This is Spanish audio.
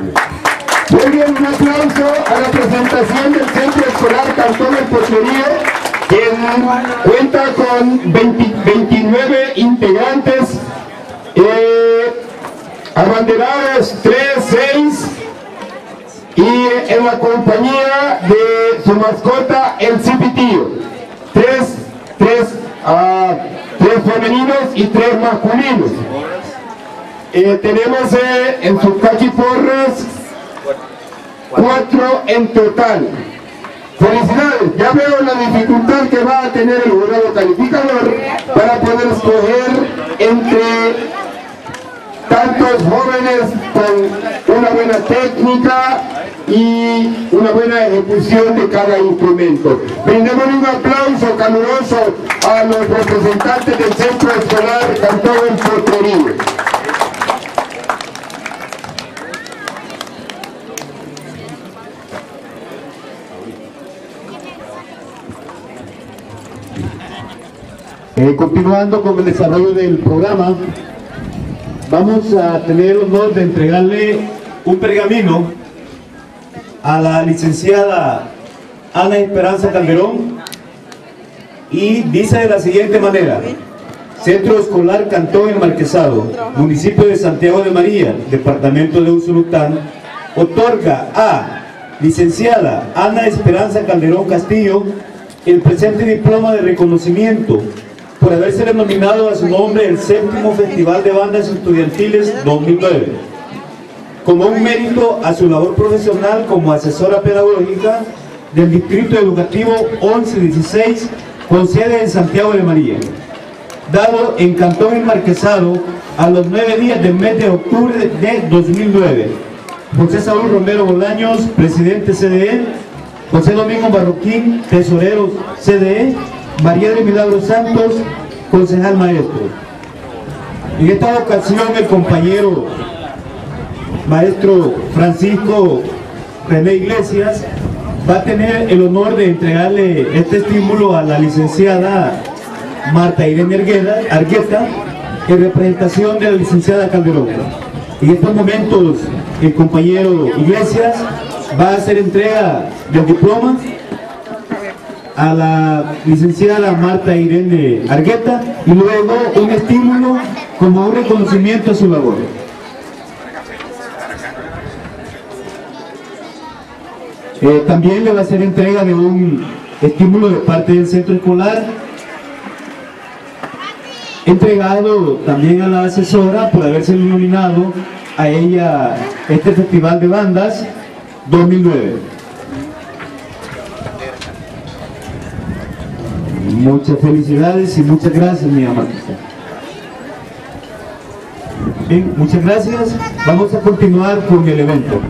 Muy bien, un aplauso a la presentación del Centro Escolar Cantón El Pocherío, que cuenta con 20 29 integrantes, abanderados 3, 6, y en la compañía de su mascota, el Cipitío. Tres, tres, ah, tres femeninos y tres masculinos. Eh, tenemos eh, en sus cachiporras cuatro en total. Felicidades, ya veo la dificultad que va a tener el jurado calificador para poder escoger entre tantos jóvenes con una buena técnica y una buena ejecución de cada instrumento. Brindemos un aplauso caluroso a los representantes del Centro Escolar Cantón en Eh, continuando con el desarrollo del programa, vamos a tener el honor de entregarle un pergamino a la licenciada Ana Esperanza Calderón y dice de la siguiente manera Centro Escolar Cantón El Marquesado, municipio de Santiago de María, departamento de Usulután, otorga a licenciada Ana Esperanza Calderón Castillo el presente diploma de reconocimiento por haberse nominado a su nombre el séptimo Festival de Bandas Estudiantiles 2009, como un mérito a su labor profesional como asesora pedagógica del Distrito Educativo 1116, con sede en Santiago de María, dado en Cantón El Marquesado a los nueve días del mes de octubre de 2009. José Saúl Romero Bolaños, presidente CDE, José Domingo Barroquín, tesorero CDE, María de Milagros Santos, concejal maestro. En esta ocasión el compañero maestro Francisco René Iglesias va a tener el honor de entregarle este estímulo a la licenciada Marta Irene Argueta en representación de la licenciada Calderón. En estos momentos el compañero Iglesias va a hacer entrega del diploma a la licenciada Marta Irene Argueta y luego un estímulo como un reconocimiento a su labor. Eh, también le va a hacer entrega de un estímulo de parte del centro escolar entregado también a la asesora por haberse nominado a ella este festival de bandas 2009 Muchas felicidades y muchas gracias, mi amada. Bien, muchas gracias. Vamos a continuar con el evento.